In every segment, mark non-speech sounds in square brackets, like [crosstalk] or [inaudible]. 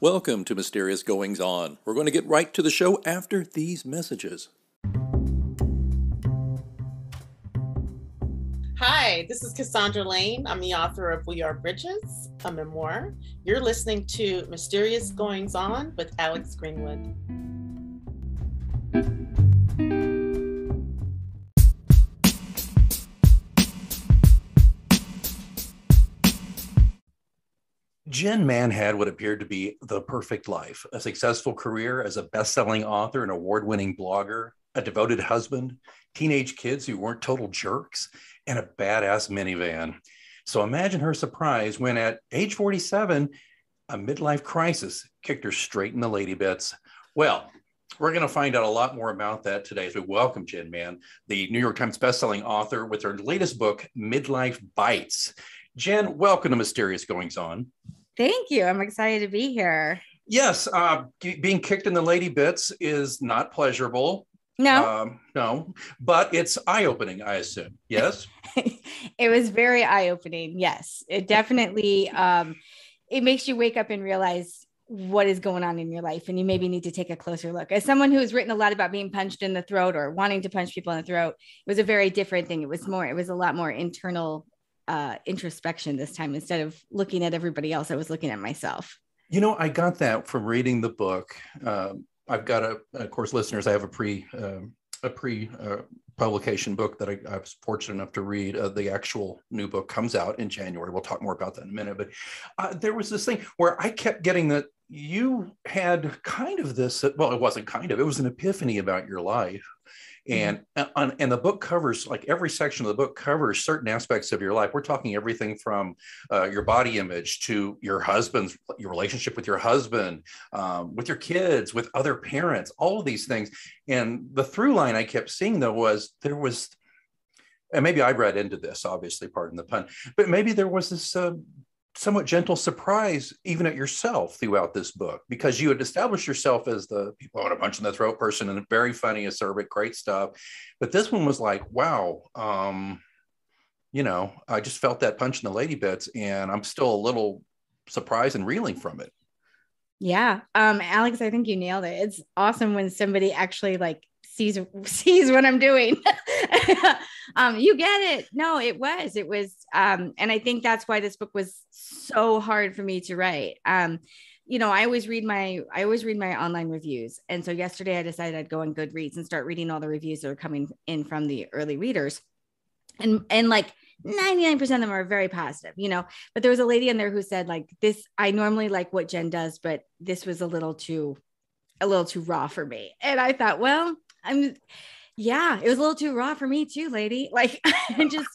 Welcome to Mysterious Goings On. We're going to get right to the show after these messages. This is Cassandra Lane. I'm the author of We Are Bridges, a memoir. You're listening to Mysterious Goings On with Alex Greenwood. Jen Mann had what appeared to be the perfect life a successful career as a best selling author and award winning blogger, a devoted husband, teenage kids who weren't total jerks, and a badass minivan. So imagine her surprise when at age 47, a midlife crisis kicked her straight in the lady bits. Well, we're going to find out a lot more about that today as we welcome Jen Mann, the New York Times bestselling author, with her latest book, Midlife Bites. Jen, welcome to Mysterious Goings On. Thank you. I'm excited to be here. Yes, uh, being kicked in the lady bits is not pleasurable. No, um, no, but it's eye opening, I assume. Yes, [laughs] it was very eye opening. Yes, it definitely um, it makes you wake up and realize what is going on in your life, and you maybe need to take a closer look. As someone who has written a lot about being punched in the throat or wanting to punch people in the throat, it was a very different thing. It was more, it was a lot more internal uh, introspection this time instead of looking at everybody else. I was looking at myself. You know, I got that from reading the book. Um, I've got a, of course, listeners. I have a pre, uh, a pre uh, publication book that I, I, was fortunate enough to read. Uh, the actual new book comes out in January. We'll talk more about that in a minute. But uh, there was this thing where I kept getting that you had kind of this. Well, it wasn't kind of. It was an epiphany about your life and mm-hmm. and the book covers like every section of the book covers certain aspects of your life we're talking everything from uh, your body image to your husband's your relationship with your husband um, with your kids with other parents all of these things and the through line i kept seeing though was there was and maybe I read into this, obviously, pardon the pun, but maybe there was this uh, somewhat gentle surprise even at yourself throughout this book because you had established yourself as the people want to punch in the throat person and very funny acerbic great stuff. But this one was like wow um you know i just felt that punch in the lady bits and i'm still a little surprised and reeling from it. Yeah. Um alex i think you nailed it. It's awesome when somebody actually like sees [laughs] sees what i'm doing [laughs] um, you get it. No, it was. It was. Um, and I think that's why this book was so hard for me to write. Um, you know, I always read my I always read my online reviews. And so yesterday I decided I'd go on Goodreads and start reading all the reviews that are coming in from the early readers. And and like 99% of them are very positive, you know. But there was a lady in there who said, like, this, I normally like what Jen does, but this was a little too, a little too raw for me. And I thought, well, I'm yeah, it was a little too raw for me too, lady. [laughs] Like just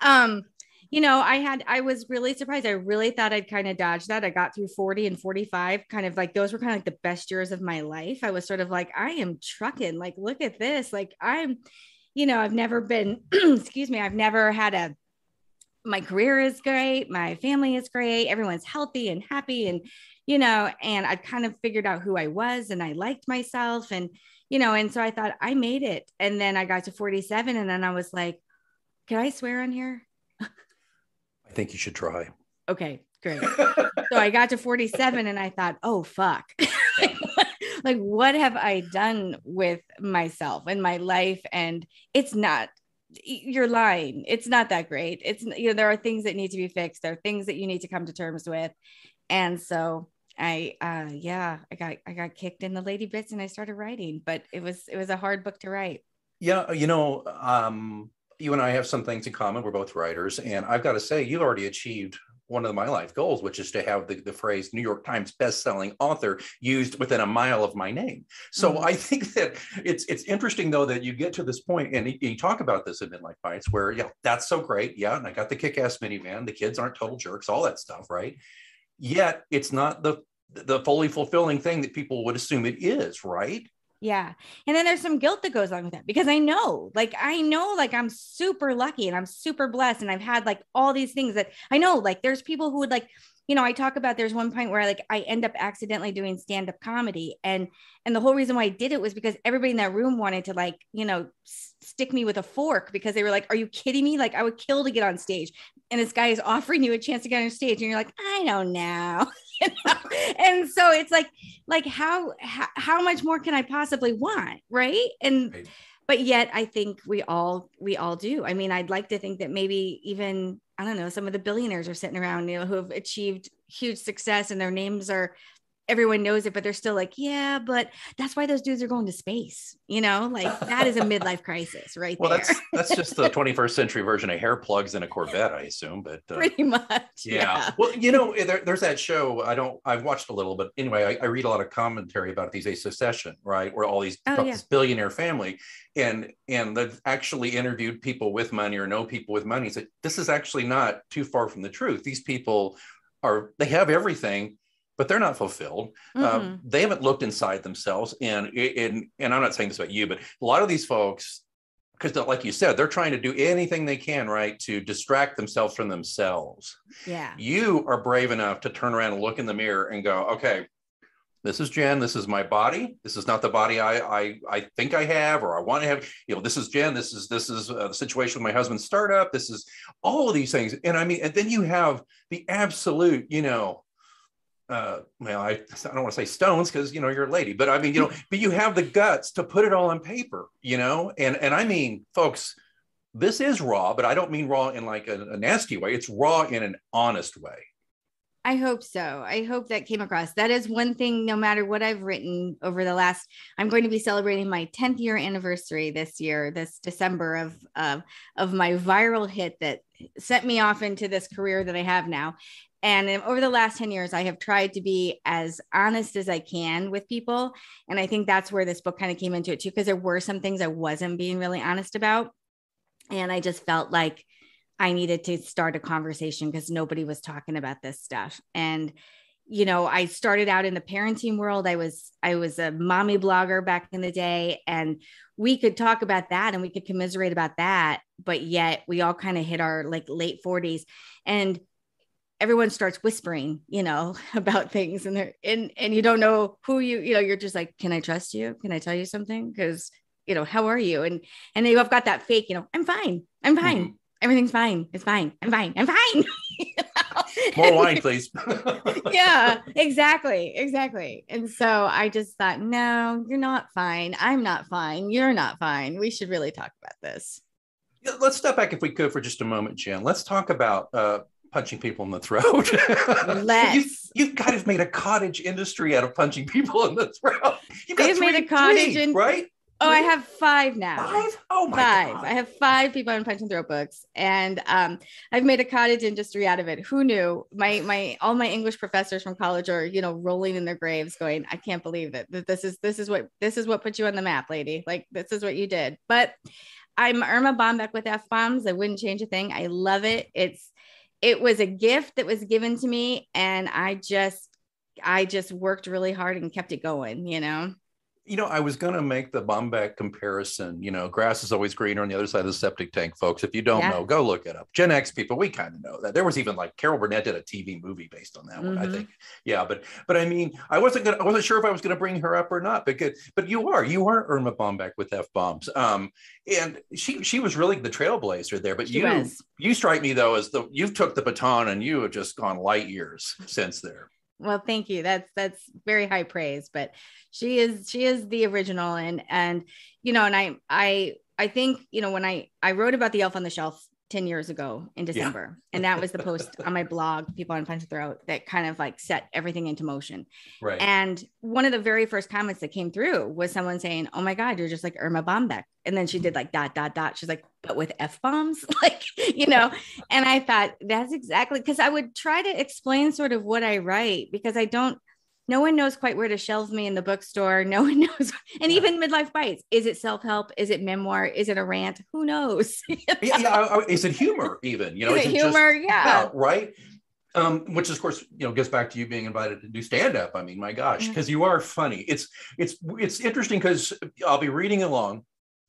um you know, I had I was really surprised. I really thought I'd kind of dodge that. I got through 40 and 45, kind of like those were kind of like the best years of my life. I was sort of like, I am trucking. Like, look at this. Like, I'm, you know, I've never been, [clears throat] excuse me, I've never had a my career is great, my family is great, everyone's healthy and happy, and you know, and I kind of figured out who I was and I liked myself. And you know, and so I thought I made it. And then I got to 47 and then I was like, can I swear on here? [laughs] I think you should try. Okay, great. [laughs] so I got to 47 and I thought, oh, fuck. [laughs] like, what have I done with myself and my life? And it's not, you're lying. It's not that great. It's, you know, there are things that need to be fixed. There are things that you need to come to terms with. And so I uh yeah, I got I got kicked in the lady bits and I started writing, but it was it was a hard book to write. Yeah, you know, um you and I have some things in common. We're both writers, and I've got to say, you've already achieved one of my life goals, which is to have the, the phrase New York Times best-selling author used within a mile of my name. So mm-hmm. I think that it's it's interesting though that you get to this point and you, talk about this in Midlife Bites where yeah, that's so great. Yeah, and I got the kick-ass minivan, the kids aren't total jerks, all that stuff, right? Yet it's not the the fully fulfilling thing that people would assume it is, right? Yeah. And then there's some guilt that goes along with that because I know, like, I know, like, I'm super lucky and I'm super blessed. And I've had like all these things that I know, like, there's people who would like, you know, I talk about there's one point where like I end up accidentally doing stand up comedy. And, and the whole reason why I did it was because everybody in that room wanted to like, you know, s- stick me with a fork because they were like, are you kidding me? Like, I would kill to get on stage. And this guy is [laughs] offering you a chance to get on stage. And you're like, I don't know. [laughs] [laughs] you know? And so it's like, like how, how how much more can I possibly want, right? And Right. but yet I think we all we all do. I mean, I'd like to think that maybe even I don't know, some of the billionaires are sitting around, you know, who have achieved huge success and their names are everyone knows it, but they're still like, yeah, but that's why those dudes are going to space, you know, like that is a midlife crisis right Well, there. that's that's just the [laughs] 21st century version of hair plugs in a Corvette, I assume. But uh, Pretty much. yeah. Well, you know, there, there's that show. I don't. I've watched a little, but anyway, I, I read a lot of commentary about these days. Succession, right, where all these Oh, yeah. this billionaire family, and and they've actually interviewed people with money or know people with money. Said this is actually not too far from the truth. These people are they have everything. But they're not fulfilled. Uh, Mhm. they haven't looked inside themselves, and and and I'm not saying this about you, but a lot of these folks, because like you said, they're trying to do anything they can, right, to distract themselves from themselves yeah. you are brave enough to turn around and look in the mirror and go, okay, this is Jen. This is my body. This is not the body I I, I think I have or I want to have. You know, this is Jen. This is this is uh, the situation with my husband's startup. This is all of these things. And I mean, and then you have the absolute, you know. Uh, well, I, [laughs] I don't want to say stones because you know you're a lady, but I mean, you know, [laughs] but you have the guts to put it all on paper, you know, and and I mean, folks, this is raw, but I don't mean raw in like a, a nasty way. It's raw in an honest way. I hope so. I hope that came across. That is one thing, no matter what I've written over the last, I'm going to be celebrating my 10th year anniversary this year, this December of, of, of my viral hit that sent me off into this career that I have now. And over the last 10 years, I have tried to be as honest as I can with people. And I think that's where this book kind of came into it too, because there were some things I wasn't being really honest about. And I just felt like, I needed to start a conversation because nobody was talking about this stuff. And you know, I started out in the parenting world. I was I was a mommy blogger back in the day and we could talk about that and we could commiserate about that, but yet we all kind of hit our like late 40s and everyone starts whispering, you know, [laughs] about things and they're and and you don't know who you, you know, you're just like, can I trust you? Can I tell you something? Because you know, how are you? And and they've got that fake, you know, I'm fine. I'm fine. Mhm. Everything's fine. It's fine. I'm fine. I'm fine. You [laughs] know? More wine, please. [laughs] yeah, exactly. Exactly. And so I just thought, no, you're not fine. I'm not fine. You're not fine. We should really talk about this. Let's step back, if we could, for just a moment, Jen. Let's talk about uh, punching people in the throat. [laughs] Let's. you, have guys have made a cottage industry out of punching people in the throat. You've got made a cottage three, in- right? Oh, I have five now. Five? Oh my five. God. I have five people in punch and throat books, and um, I've made a cottage industry out of it. Who knew? My my all my English professors from college are you know rolling in their graves, going, "I can't believe that, that this is this is what this is what put you on the map, lady. Like this is what you did." But I'm Erma Bombeck with F bombs. I wouldn't change a thing. I love it. It's it was a gift that was given to me, and I just I just worked really hard and kept it going. You know. You know, I was going to make the Bombeck comparison. You know, grass is always greener on the other side of the septic tank, folks. If you don't Yeah. know, go look it up. Gen X people, we kind of know that. There was even like Carol Burnett did a TV movie based on that one, I Mhm. think. Yeah, but but I mean, I wasn't gonna, I wasn't sure if I was going to bring her up or not. But good, but you are, you are Erma Bombeck with F bombs. Um, and she she was really the trailblazer there. But She you was. you strike me though as the you took the baton and you have just gone light years since there. Well thank you. That's that's very high praise but she is she is the original. And and you know and i i i think you know when i i wrote about the elf on the shelf 10 years ago in december and that was the post on my blog people on punch throat that kind of like set everything into motion. Right. and one of the very first comments that came through was someone saying oh my god you're just like erma bombeck. And then she did like dot dot dot. She's like but with f-bombs [laughs] like you know and I thought that's exactly because I would try to explain sort of what I write because I don't, no one knows quite where to shelve me in the bookstore. [laughs] No one knows. And Yeah. even midlife bites. Is it self help? Is it memoir? Is it a rant? Who knows? [laughs] yeah, yeah, I- I- is it humor even? You know, Is it it just- humor? yeah. Yeah, right. um, which of course you know gets back to you being invited to do stand up. I mean, my gosh, because you are funny. It's it's it's interesting because I'll be reading along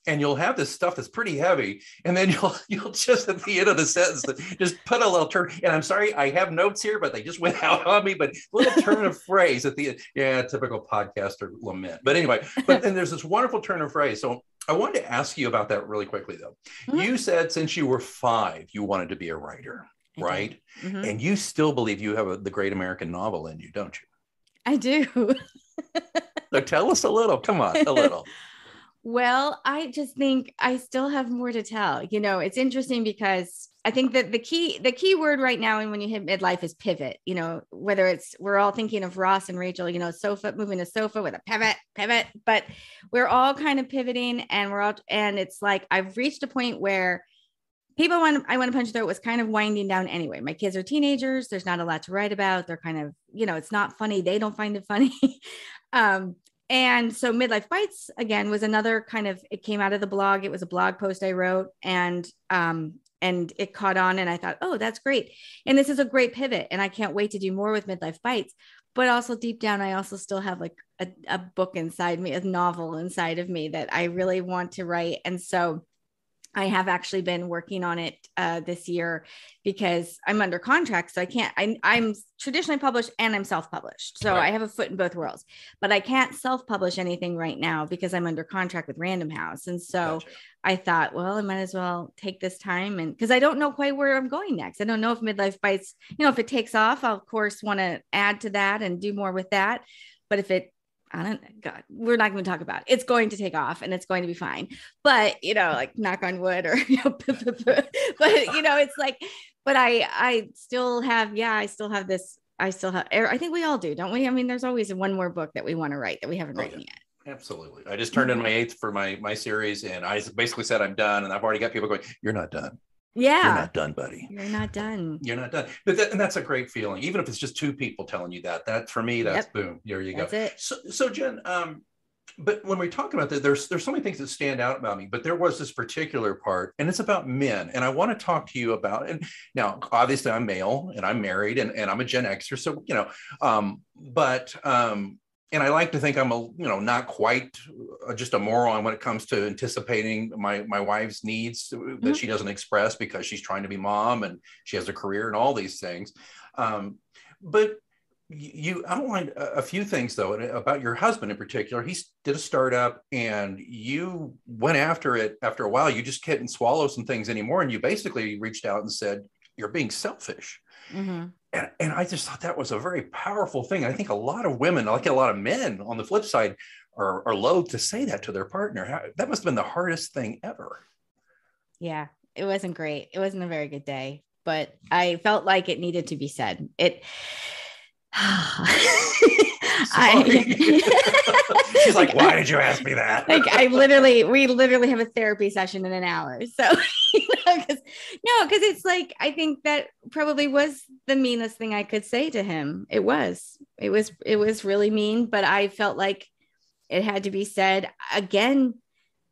and you'll have this stuff that's pretty heavy and then [laughs] you'll you'll just at the end of the sentence just put a little turn and i'm sorry i have notes here but they just went [laughs] out on me but a little turn of phrase at the end yeah typical podcaster lament. But anyway but then there's this wonderful turn of phrase. So i wanted to ask you about that really quickly though. Mm-hmm. you said since you were five you wanted to be a writer right? Mm-hmm. and you still believe you have a, the great american novel in you don't you? I do. [laughs] So tell us a little come on a little well, I just think I still have more to tell. You know, it's interesting because I think that the key the key word right now and when you hit midlife is pivot. You know, whether it's we're all thinking of Ross and Rachel, you know, sofa moving a sofa with a pivot, pivot, but we're all kind of pivoting and we're all and it's like I've reached a point where people want I want to punch through it was kind of winding down anyway. My kids are teenagers. There's not a lot to write about. They're kind of, you know, it's not funny. They don't find it funny. [laughs] um, and so midlife bites again was another kind of it came out of the blog. It was a blog post i wrote and um and it caught on and i thought oh that's great. And this is a great pivot and i can't wait to do more with midlife bites but also deep down i also still have like a, a book inside me a novel inside of me that i really want to write. And so I have actually been working on it uh, this year because I'm under contract. So I can't, I, am traditionally published and I'm self published. So right. I have a foot in both worlds, but I can't self publish anything right now because I'm under contract with Random House. And so gotcha. I thought, well, I might as well take this time and because I don't know quite where I'm going next. I don't know if Midlife Bites, you know, if it takes off, I'll of course want to add to that and do more with that. But if it I don't God, we're not going to talk about it. It's going to take off and it's going to be fine. But you know, like knock on wood or [laughs] you know, [laughs] but you know, it's like, but I I still have, yeah, I still have this, I still have er, I think we all do, don't we? I mean, there's always one more book that we want to write that we haven't oh, written yeah. yet. Absolutely. I just turned in my eighth for my my series and I basically said I'm done. And I've already got people going, You're not done. Yeah. You're not done, buddy. You're not done. You're not done. But that, and that's a great feeling. Even if it's just two people telling you that, that for me, that's yep. boom. There you that's go. It. So, so Jen, um, but when we talk about that, there's there's so many things that stand out about me. But there was this particular part, and it's about men. And I want to talk to you about. And now, obviously, I'm male, and I'm married, and, and I'm a Gen Xer. So you know, um, but um, and I like to think I'm a you know not quite uh, just a moron when it comes to anticipating my my wife's needs mm-hmm. that she doesn't express because she's trying to be mom and she has a career and all these things. Um, but you outlined a few things though about your husband in particular. He did a startup and you went after it after a while. You just couldn't swallow some things anymore, and you basically reached out and said, "You're being selfish." Mm-hmm and, and I just thought that was a very powerful thing. I think a lot of women, like a lot of men on the flip side, are, are loath to say that to their partner. That must have been the hardest thing ever. Yeah, it wasn't great. It wasn't a very good day, but I felt like it needed to be said. It. [sighs] [laughs] I, [laughs] She's like, why did you ask me that? like, I literally, we literally have a therapy session in an hour. So, [laughs] you know, cause, no, because it's like, I think that probably was the meanest thing I could say to him. It was, it was, it was really mean, but I felt like it had to be said again.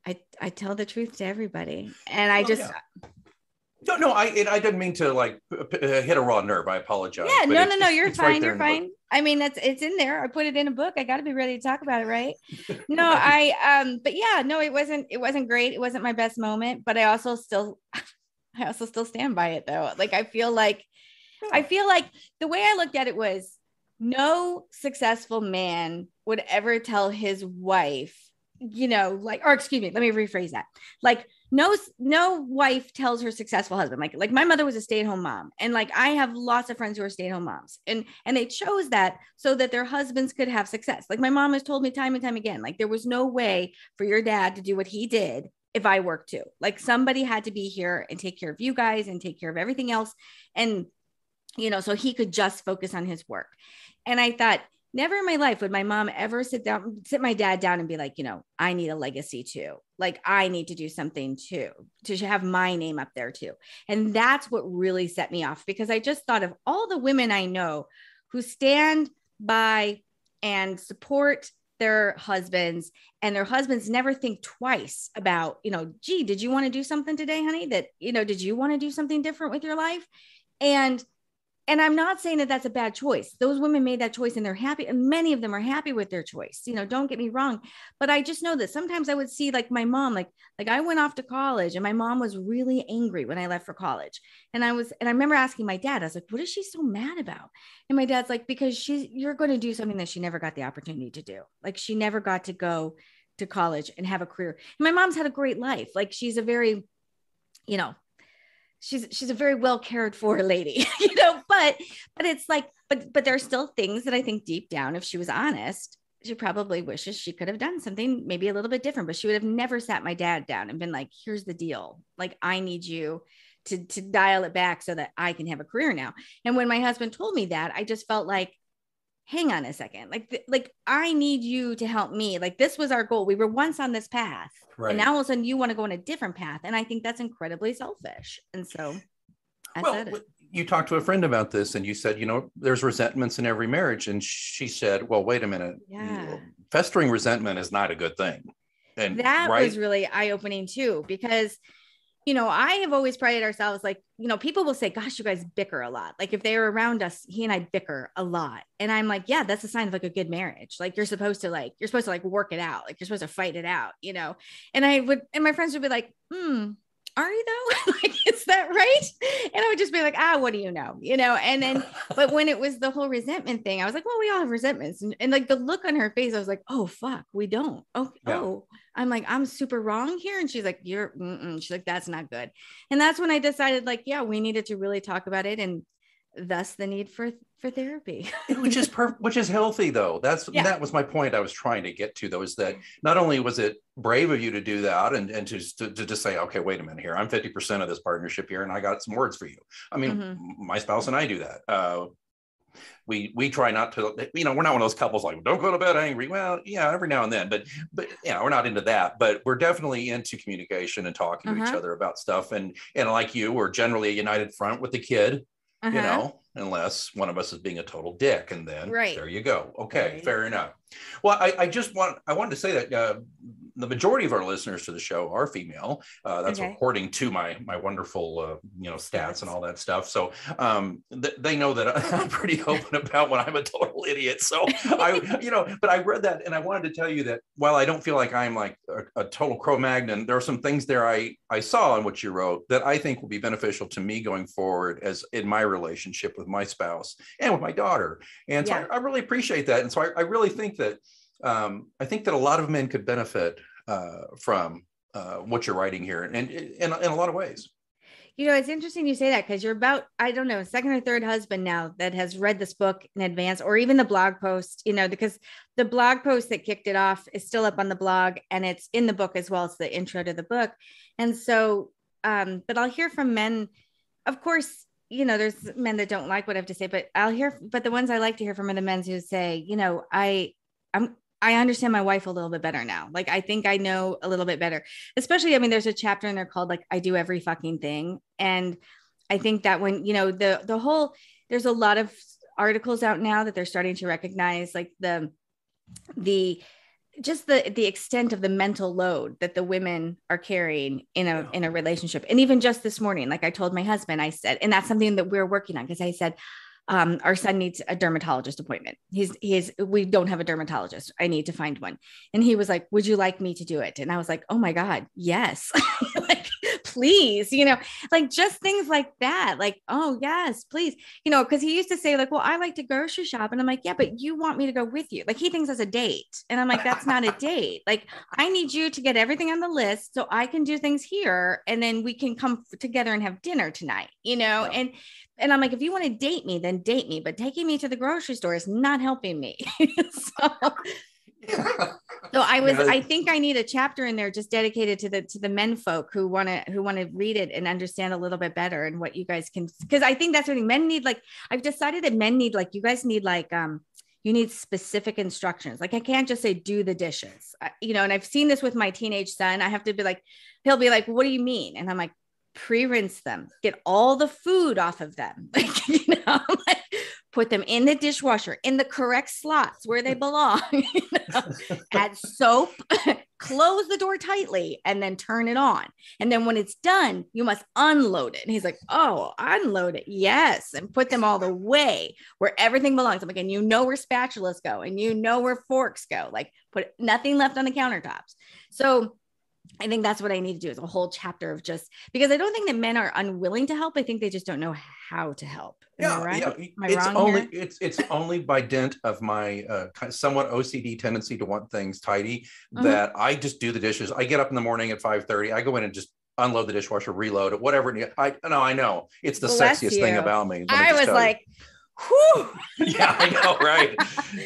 I, I tell the truth to everybody. And I oh, just, yeah. No, no, I I didn't mean to like hit a raw nerve. I apologize. Yeah, no, no, no, you're fine. Right you're fine. I mean, that's it's in there. I put it in a book. I got to be ready to talk about it, right? [laughs] No, I um, but yeah, no, it wasn't. It wasn't great. It wasn't my best moment, but I also still, [laughs] I also still stand by it though. Like I feel like, I feel like the way I looked at it was, no successful man would ever tell his wife, you know, like, or excuse me, let me rephrase that, like no no wife tells her successful husband like like my mother was a stay-at-home mom and like i have lots of friends who are stay-at-home moms and and they chose that so that their husbands could have success. Like my mom has told me time and time again like there was no way for your dad to do what he did if i worked too. Like somebody had to be here and take care of you guys and take care of everything else and you know so he could just focus on his work. And i thought never in my life would my mom ever sit down, sit my dad down and be like, you know, I need a legacy too. Like I need to do something too, to have my name up there too. And that's what really set me off because I just thought of all the women I know who stand by and support their husbands and their husbands never think twice about, you know, gee, did you want to do something today, honey? That, you know, did you want to do something different with your life? And and I'm not saying that that's a bad choice. Those women made that choice and they're happy. And many of them are happy with their choice. You know, don't get me wrong. But I just know that sometimes I would see like my mom, like, like I went off to college and my mom was really angry when I left for college. And I was, and I remember asking my dad, I was like, what is she so mad about? And my dad's like, because she's, you're going to do something that she never got the opportunity to do. Like she never got to go to college and have a career. And my mom's had a great life. Like she's a very, you know, she's she's a very well cared for lady [laughs] you know but but it's like but but there are still things that i think deep down if she was honest she probably wishes she could have done something maybe a little bit different but she would have never sat my dad down and been like here's the deal. Like i need you to to dial it back so that i can have a career now. And when my husband told me that i just felt like hang on a second. Like th- like i need you to help me. Like this was our goal. We were once on this path right. and now all of a sudden you want to go on a different path and i think that's incredibly selfish. And so I well you talked to a friend about this and you said you know there's resentments in every marriage. And she said well wait a minute. Yeah. festering resentment is not a good thing. And that right? was really eye-opening too because you know, I have always prided ourselves like, you know, people will say, gosh, you guys bicker a lot. Like if they were around us, he and I bicker a lot. And I'm like, yeah, that's a sign of like a good marriage. Like you're supposed to like, you're supposed to like work it out. Like you're supposed to fight it out, you know? And I would, and my friends would be like, hmm, are you though? [laughs] like, is that right? And I would just be like, ah, what do you know? You know, and then, [laughs] but when it was the whole resentment thing, I was like, well, we all have resentments. And, and like the look on her face, I was like, oh, fuck, we don't. Oh, yeah. oh, I'm like, I'm super wrong here. And she's like, you're, mm-mm. she's like, that's not good. And that's when I decided, like, yeah, we needed to really talk about it. And thus the need for for therapy which is perfect which is healthy though that's yeah. that was my point i was trying to get to though is that not only was it brave of you to do that and and to, to, to just say okay wait a minute here i'm 50% of this partnership here and i got some words for you i mean mm-hmm. my spouse and i do that uh, we we try not to you know we're not one of those couples like don't go to bed angry well yeah every now and then but but you know we're not into that but we're definitely into communication and talking uh-huh. to each uh-huh. other about stuff and and like you we're generally a united front with the kid uh-huh. you know unless one of us is being a total dick and then right. there you go okay right. fair enough well I, I just want i wanted to say that uh, the majority of our listeners to the show are female. Uh, that's okay. according to my my wonderful uh, you know stats and all that stuff. So um, th- they know that [laughs] I'm pretty open about when I'm a total idiot. So I you know, but I read that and I wanted to tell you that while I don't feel like I'm like a, a total Cro-Magnon, there are some things there I I saw in what you wrote that I think will be beneficial to me going forward as in my relationship with my spouse and with my daughter. And so yeah. I, I, really appreciate that. And so I, I really think that um, I think that a lot of men could benefit uh, from uh, what you're writing here, and in, a lot of ways. You know, it's interesting you say that because you're about, I don't know, second or third husband now that has read this book in advance, or even the blog post, you know, because the blog post that kicked it off is still up on the blog and it's in the book as well. as the intro to the book. And so, um, but I'll hear from men, of course, you know, there's men that don't like what I have to say, but I'll hear, but the ones I like to hear from are the men who say, you know, I, I'm, I understand my wife a little bit better now. Like I think I know a little bit better. Especially, I mean, there's a chapter in there called like I do every fucking thing. And I think that when, you know, the the whole there's a lot of articles out now that they're starting to recognize like the the just the the extent of the mental load that the women are carrying in a in a relationship and even just this morning like i told my husband i said and that's something that we're working on because i said um, our son needs a dermatologist appointment. He's he's we don't have a dermatologist. I need to find one. And he was like, "Would you like me to do it?" And I was like, "Oh my god, yes." [laughs] like please, you know, like just things like that. Like, "Oh, yes, please." You know, cuz he used to say like, "Well, I like to grocery shop." And I'm like, "Yeah, but you want me to go with you." Like he thinks that's a date. And I'm like, "That's not a date. Like I need you to get everything on the list so I can do things here and then we can come together and have dinner tonight." You know? Yeah. And and I'm like, if you want to date me, then date me. But taking me to the grocery store is not helping me. [laughs] so, so I [laughs] was, I think I need a chapter in there just dedicated to the to the men folk who want to who want to read it and understand a little bit better and what you guys can because I think that's what men need. Like I've decided that men need like you guys need like um you need specific instructions. Like I can't just say do the dishes, I, you know. And I've seen this with my teenage son. I have to be like, he'll be like, "What do you mean?" And I'm like, pre-rinse them, get all the food off of them, [laughs] like you know, like put them in the dishwasher in the correct slots where they belong. [laughs] you know? [laughs] Add soap, close the door tightly, and then turn it on. And then when it's done, you must unload it. And he's like, "Oh, unload it, yes," and put them all the way where everything belongs. I'm like, and you know where spatulas go, and you know where forks go. Like, put nothing left on the countertops. So I think that's what I need to do is a whole chapter of just because I don't think that men are unwilling to help. I think they just don't know how to help. Am yeah, right? yeah. it's only here? it's it's only by dint of my uh, somewhat OCD tendency to want things tidy mm-hmm. that I just do the dishes. I get up in the morning at five thirty. I go in and just unload the dishwasher, reload it, whatever. I know, I know. It's the Bless sexiest you. thing about me. I was like. Whew. [laughs] yeah, I know, right?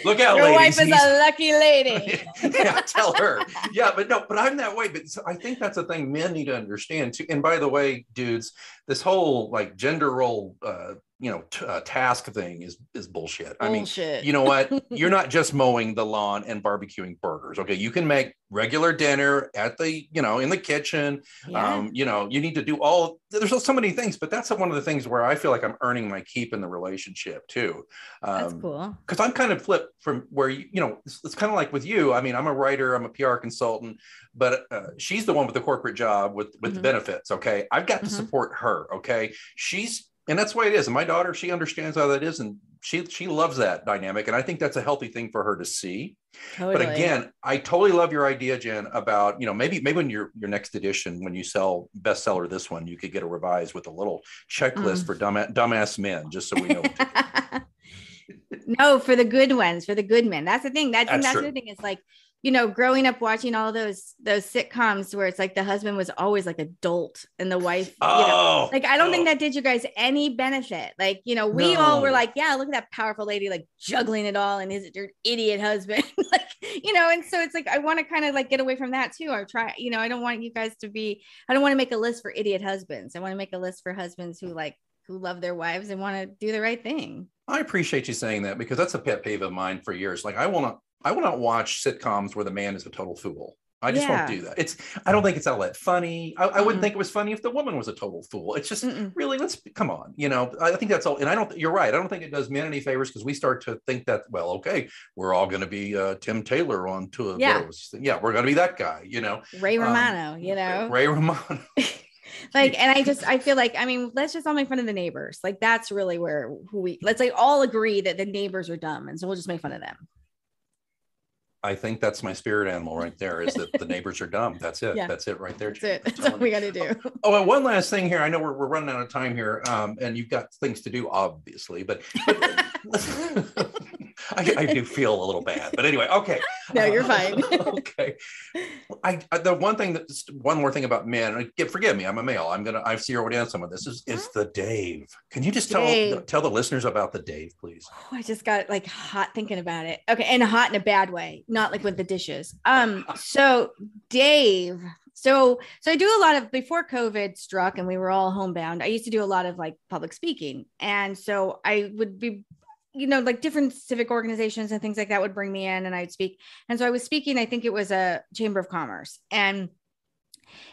Look out, Your ladies. wife is He's... a lucky lady. [laughs] yeah, tell her. Yeah, but no, but I'm that way. But I think that's a thing men need to understand too. And by the way, dudes, this whole like gender role uh, you know t- uh, task thing is is bullshit. bullshit. I mean, you know what? [laughs] You're not just mowing the lawn and barbecuing burgers. Okay, you can make regular dinner at the you know in the kitchen. Yeah. Um, you know, you need to do all. There's so many things, but that's one of the things where I feel like I'm earning my keep in the relationship too. Um, that's cool. Because I'm kind of flipped from where you you know it's, it's kind of like with you. I mean, I'm a writer. I'm a PR consultant, but uh, she's the one with the corporate job with with mm-hmm. the benefits. Okay, I've got to mm-hmm. support her. Okay, she's and that's why it is. And my daughter, she understands how that is, and she she loves that dynamic. And I think that's a healthy thing for her to see. Totally. But again, I totally love your idea, Jen, about you know maybe maybe when your your next edition, when you sell bestseller this one, you could get a revised with a little checklist mm. for dumb dumbass men, just so we know. [laughs] no, for the good ones, for the good men. That's the thing. That's that's, that's the thing. Is like you know, growing up watching all those those sitcoms where it's like the husband was always like adult and the wife, oh, you know, oh, like I don't oh. think that did you guys any benefit. Like, you know, we no. all were like, yeah, look at that powerful lady like juggling it all and is it your idiot husband. [laughs] like, you know, and so it's like I want to kind of like get away from that too. Or try, you know, I don't want you guys to be, I don't want to make a list for idiot husbands. I want to make a list for husbands who like who love their wives and want to do the right thing. I appreciate you saying that because that's a pet peeve of mine for years. Like I want to I will not watch sitcoms where the man is a total fool. I just yeah. won't do that. It's I don't think it's all that funny. I, I wouldn't think it was funny if the woman was a total fool. It's just Mm-mm. really let's come on. You know, I think that's all. And I don't. You're right. I don't think it does men any favors because we start to think that well, okay, we're all going to be uh, Tim Taylor on to yeah. yeah, we're going to be that guy. You know, Ray um, Romano. Um, you know, Ray Romano. [laughs] like and i just i feel like i mean let's just all make fun of the neighbors like that's really where who we let's like all agree that the neighbors are dumb and so we'll just make fun of them I think that's my spirit animal right there is that the neighbors are dumb. That's it. Yeah. That's it right there. That's it. That's [laughs] all we got to do. Oh, and one last thing here. I know we're, we're running out of time here um, and you've got things to do, obviously, but [laughs] I, I, do feel a little bad, but anyway, okay. [laughs] No, you're fine. [laughs] okay. I, I, the one thing that one more thing about men. Forgive me, I'm a male. I'm gonna I've zeroed in some of this. Is is the Dave? Can you just Dave. tell tell the listeners about the Dave, please? Oh, I just got like hot thinking about it. Okay, and hot in a bad way, not like with the dishes. Um, so Dave. So, so I do a lot of before COVID struck and we were all homebound. I used to do a lot of like public speaking, and so I would be you know, like different civic organizations and things like that would bring me in and I'd speak. And so I was speaking, I think it was a chamber of commerce. And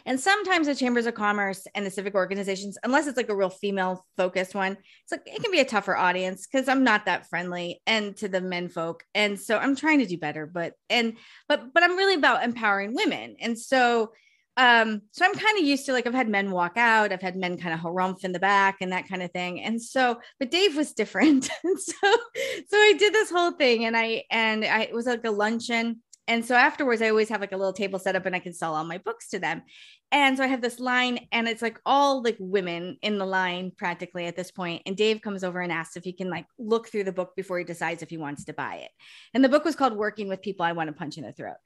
and sometimes the chambers of commerce and the civic organizations, unless it's like a real female focused one, it's like it can be a tougher audience because I'm not that friendly and to the men folk. And so I'm trying to do better, but and but but I'm really about empowering women. And so um so i'm kind of used to like i've had men walk out i've had men kind of harumph in the back and that kind of thing. And so but dave was different. [laughs] And so so i did this whole thing and i and i it was like a luncheon. And so afterwards i always have like a little table set up and i can sell all my books to them. And so i have this line and it's like all like women in the line practically at this point. and dave comes over and asks if he can like look through the book before he decides if he wants to buy it. And the book was called working with people i want to punch in the throat.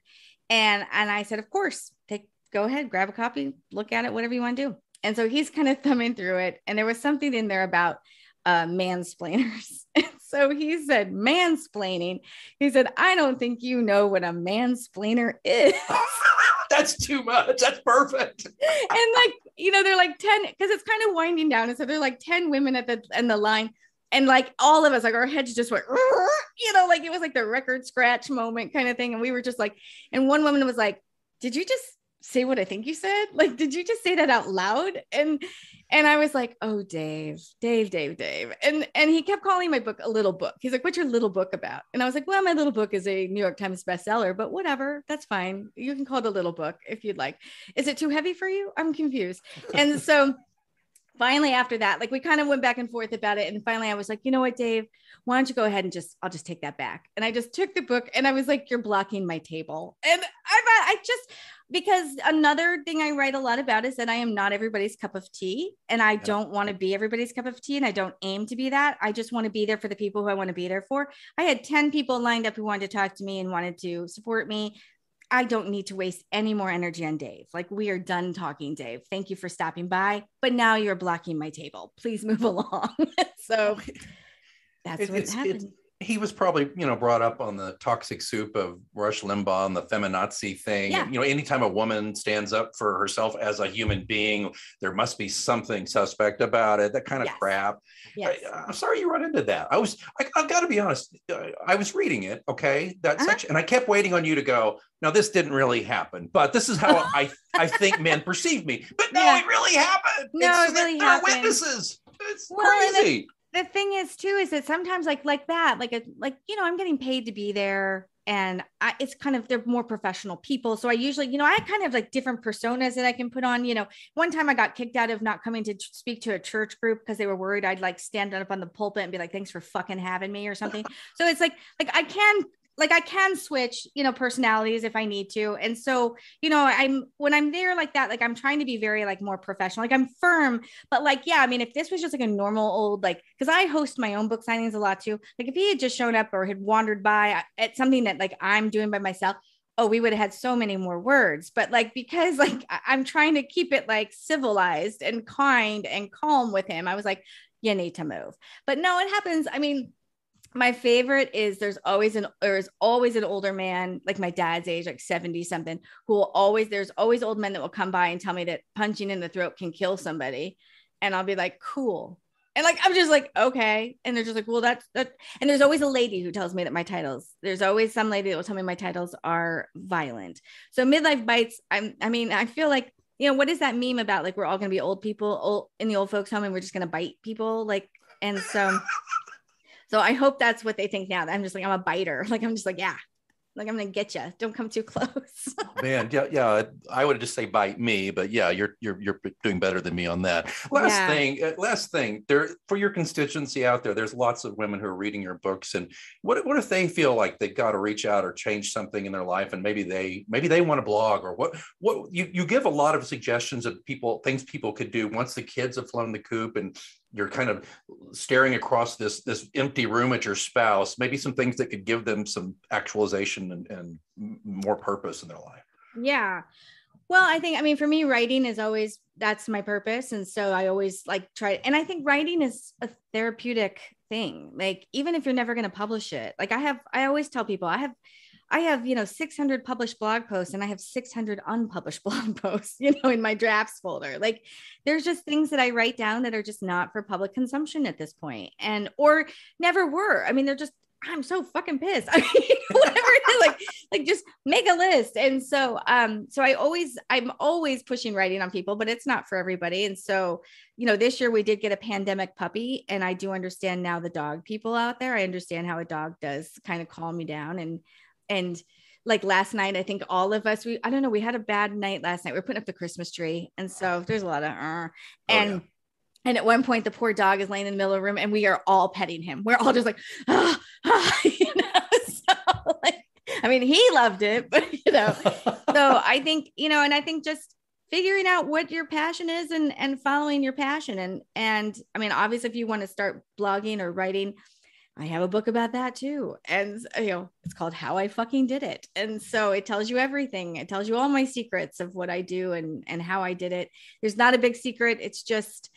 And and i said of course take go ahead, grab a copy, look at it, whatever you want to do. And so he's kind of thumbing through it. And there was something in there about uh, mansplainers. [laughs] so he said, mansplaining. He said, I don't think you know what a mansplainer [laughs] is. [laughs] That's too much. That's perfect. and like, you know, they're like 10, because it's kind of winding down. And so they're like 10 women at the in the line. And like all of us, like our heads just went, you know, like it was like the record scratch moment kind of thing. And we were just like, and one woman was like, Did you just say what I think you said? Like, did you just say that out loud? And and I was like, oh, Dave, Dave, Dave, Dave. And and he kept calling my book a little book. He's like, what's your little book about? And I was like, well, my little book is a New York Times bestseller, but whatever, that's fine. You can call it a little book if you'd like. Is it too heavy for you? I'm confused. And so [laughs] finally after that like we kind of went back and forth about it and finally i was like you know what dave why don't you go ahead and just i'll just take that back and i just took the book and i was like you're blocking my table and i i just because another thing I write a lot about is that I am not everybody's cup of tea and I don't want to be everybody's cup of tea and I don't aim to be that. I just want to be there for the people who I want to be there for. I had 10 people lined up who wanted to talk to me and wanted to support me. I don't need to waste any more energy on Dave. Like we are done talking, Dave. Thank you for stopping by, but now you're blocking my table. Please move [laughs] along. so [laughs] that's it, what happened he was probably you know brought up on the toxic soup of Rush Limbaugh and the feminazi thing. Yeah. You know, anytime a woman stands up for herself as a human being, there must be something suspect about it. That kind of yes. crap. Yes. I, am sorry you run into that. I was I, have got to be honest. I was reading it, okay, that uh-huh. section, and I kept waiting on you to go. Now this didn't really happen, but this is how I I [laughs] think men perceive me. But no, yeah. it really happened. No, it's, it really there happened. are witnesses. It's well, crazy the thing is too is that sometimes like like that like a like you know i'm getting paid to be there and I, it's kind of they're more professional people. So i usually you know i kind of like different personas that i can put on you know. One time i got kicked out of not coming to speak to a church group because they were worried i'd like stand up on the pulpit and be like thanks for fucking having me or something. [laughs] So it's like like i can like I can switch, you know, personalities if I need to. And so, you know, I'm when I'm there like that, like I'm trying to be very like more professional. Like I'm firm, but like, yeah, I mean, if this was just like a normal old, like, because I host my own book signings a lot too. Like if he had just shown up or had wandered by uh, at something that like I'm doing by myself, oh, we would have had so many more words. But like, because [laughs] like I'm trying to keep it like civilized and kind and calm with him, I was like, you need to move. But no, it happens. I mean, my favorite is there's always an there's always an older man like my dad's age like 70 something who will always there's always old men that will come by and tell me that punching in the throat can kill somebody. And i'll be like cool. And like i'm just like okay. And they're just like well that's that and there's always a lady who tells me that my titles there's always some lady that will tell me my titles are violent. So midlife bites i'm i mean i feel like you know what is that meme about like we're all going to be old people old, in the old folks home and we're just going to bite people like and so so I hope that's what they think now. I'm just like, I'm a biter. [laughs] Like, I'm just like, yeah, like I'm gonna get you. Don't come too [laughs] close. Man, yeah, yeah. I would just say bite me, but yeah, you're you're you're doing better than me on that. Last yeah. thing, uh, last thing. There for your constituency out there. There's lots of women who are reading your books, and what what if they feel like they've got to reach out or change something in their life, and maybe they maybe they want to blog or what what you you give a lot of suggestions of people things people could do once the kids have flown the coop and you're kind of staring across this this empty room at your spouse maybe some things that could give them some actualization and, and more purpose in their life. Yeah. Well i think i mean for me writing is always that's my purpose. And so i always like try and i think writing is a therapeutic thing. Like even if you're never going to publish it like i have i always tell people i have I have, you know, 600 published blog posts and I have 600 unpublished [laughs] blog posts, you know, in my drafts folder. Like there's just things that I write down that are just not for public consumption at this point and or never were. I mean, they're just I'm so fucking pissed. [laughs] I mean, [laughs] whatever like like just make a list. And so um so I always I'm always pushing writing on people, but it's not for everybody. And so, you know, this year we did get a pandemic puppy and I do understand now the dog people out there. I understand how a dog does kind of calm me down and and like last night, I think all of us, we, I don't know, we had a bad night last night. We are putting up the Christmas tree. And so there's a lot of, uh, and, oh, yeah. and at one point the poor dog is laying in the middle of the room and we are all petting him. We're all just like, ah, ah, [laughs] you know, [laughs] so like, I mean, he loved it, but you know, [laughs] so I think, you know, and I think just figuring out what your passion is and, and following your passion. And, and I mean, obviously if you want to start blogging or writing, I have a book about that too. And uh, you know, it's called How I Fucking Did It. And so it tells you everything. It tells you all my secrets of what I do and and how I did it. There's not a big secret. It's just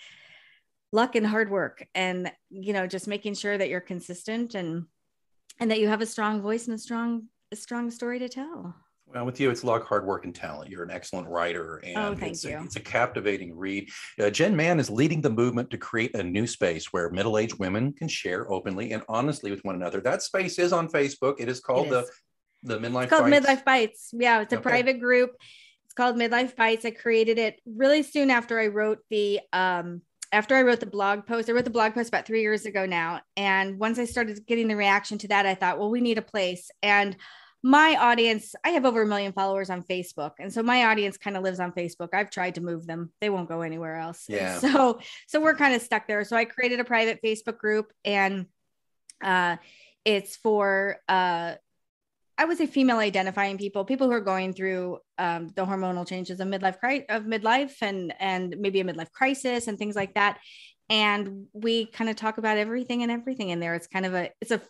luck and hard work and you know, just making sure that you're consistent and and that you have a strong voice and a strong a strong story to tell. Well, with you, it's a lot of hard work and talent. You're an excellent writer, and oh, thank it's, you. A, it's a captivating read. Uh, Jen Mann is leading the movement to create a new space where middle-aged women can share openly and honestly with one another. That space is on Facebook. It is called it is. the the Midlife. It's called Bites. Midlife Bites. Yeah, it's a okay. private group It's called Midlife Bites. I created it really soon after I wrote the um, after I wrote the blog post. I wrote the blog post about three years ago now, and once I started getting the reaction to that, I thought, well, we need a place. And my audience, I have over a million followers on Facebook, and so my audience kind of lives on Facebook. I've tried to move them; they won't go anywhere else. Yeah. So, so we're kind of stuck there. So I created a private Facebook group, and uh, it's for uh I would say female identifying people, people who are going through um, the hormonal changes of midlife cri- of midlife and and maybe a midlife crisis and things like that. And we kind of talk about everything and everything in there. It's kind of a it's a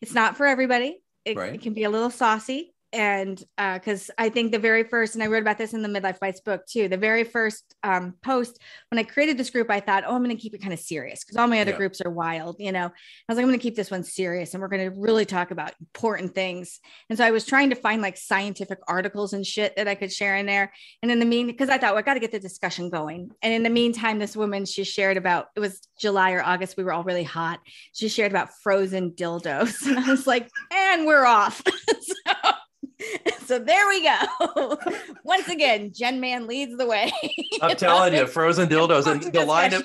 it's not for everybody. It, Right. it can be a little saucy. And because I think the very first, and I wrote about this in the Midlife Bites book too, the very first um, post when I created this group, I thought, oh, I'm going to keep it kind of serious because all my other Yeah. groups are wild, you know. I was like, I'm going to keep this one serious and we're going to really talk about important things. And so I was trying to find like scientific articles and shit that I could share in there. And in the mean, because I thought, well, I got to get the discussion going. And in the meantime, this woman, she shared about it was July or August. We were all really hot. She shared about frozen dildos. And [laughs] I was like, and we're off. [laughs] so, [laughs] so there we go. [laughs] Once again, Jen Mann leads the way. [laughs] I'm telling you, frozen dildos and the line of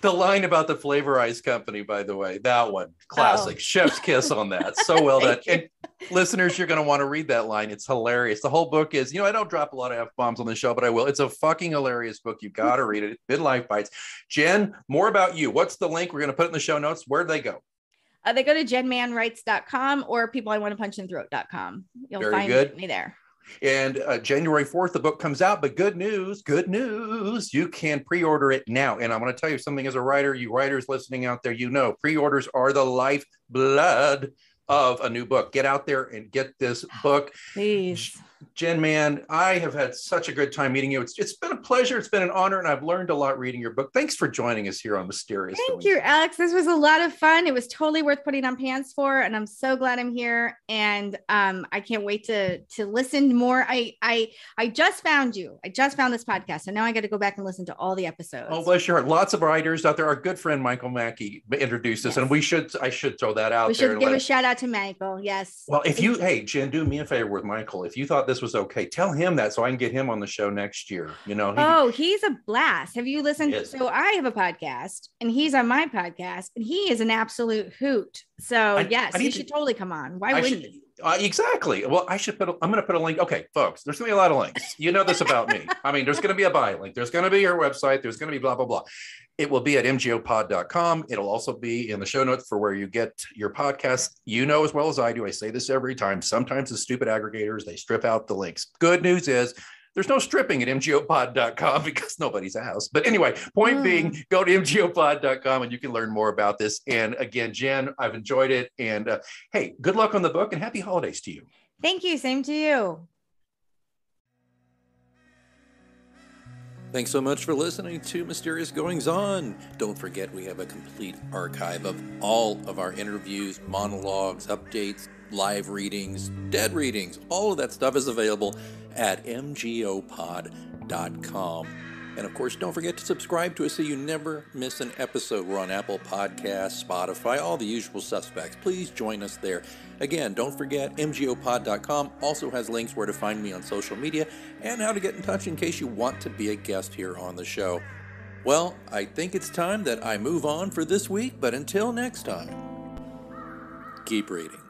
the line about the flavorized company, by the way, that one oh. classic, Oh. chef's kiss on that. So well done. You. And listeners, you're going to want to read that line. It's hilarious. The whole book is, you know, I don't drop a lot of f bombs on the show, but I will. It's a fucking hilarious book. You've got to read it. Midlife Bites. Jen, more about you. What's the link? We're going to put it in the show notes. Where'd they go? Uh, they go to jenmannwrites.com or people I want to punch in throat.com. You'll Very find good. me there. And uh, January 4th, the book comes out. But good news, good news, you can pre order it now. And I want to tell you something as a writer, you writers listening out there, you know, pre orders are the lifeblood of a new book. Get out there and get this book. Please. Jen Mann, I have had such a good time meeting you. It's, it's been a pleasure. It's been an honor, and I've learned a lot reading your book. Thanks for joining us here on Mysterious. Thank you, Alex. This was a lot of fun. It was totally worth putting on pants for, and I'm so glad I'm here. And um, I can't wait to to listen more. I I I just found you. I just found this podcast, and now I got to go back and listen to all the episodes. Oh, bless your heart. Lots of writers out there. Our good friend Michael Mackey introduced us, Yes. and we should, I should throw that out we should give a shout out to Michael. Yes. Well, if you, hey, Jen, do me a favor with Michael. If you thought this was okay, tell him that so I can get him on the show next year. You know, he, Oh, he's a blast. Have you listened? Yes. So I have a podcast and he's on my podcast and he is an absolute hoot. So I- yes, I he to- should totally come on. Why I wouldn't should, uh, exactly. Well, I should put, I'm going to put a link. Okay, folks, there's going to be a lot of links. You know this about me. I mean, there's going to be a buy link. There's going to be your website. There's going to be blah, blah, blah. It will be at mgopod.com. It'll also be in the show notes for where you get your podcast. You know as well as I do. I say this every time. Sometimes the stupid aggregators, they strip out the links. Good news is there's no stripping at mgopod.com [laughs] because nobody's asked. But anyway, point Mm. being, go to mgopod.com and you can learn more about this. And again, Jen, I've enjoyed it. And uh, hey, good luck on the book and happy holidays to you. Thank you. Same to you. Thanks so much for listening to Mysterious Goings On. Don't forget, we have a complete archive of all of our interviews, monologues, updates, live readings, dead readings. All of that stuff is available at mgopod.com. And of course, don't forget to subscribe to us so you never miss an episode. We're on Apple Podcasts, Spotify, all the usual suspects. Please join us there. Again, don't forget, mgopod.com also has links where to find me on social media and how to get in touch in case you want to be a guest here on the show. Well, I think it's time that I move on for this week, but until next time, keep reading.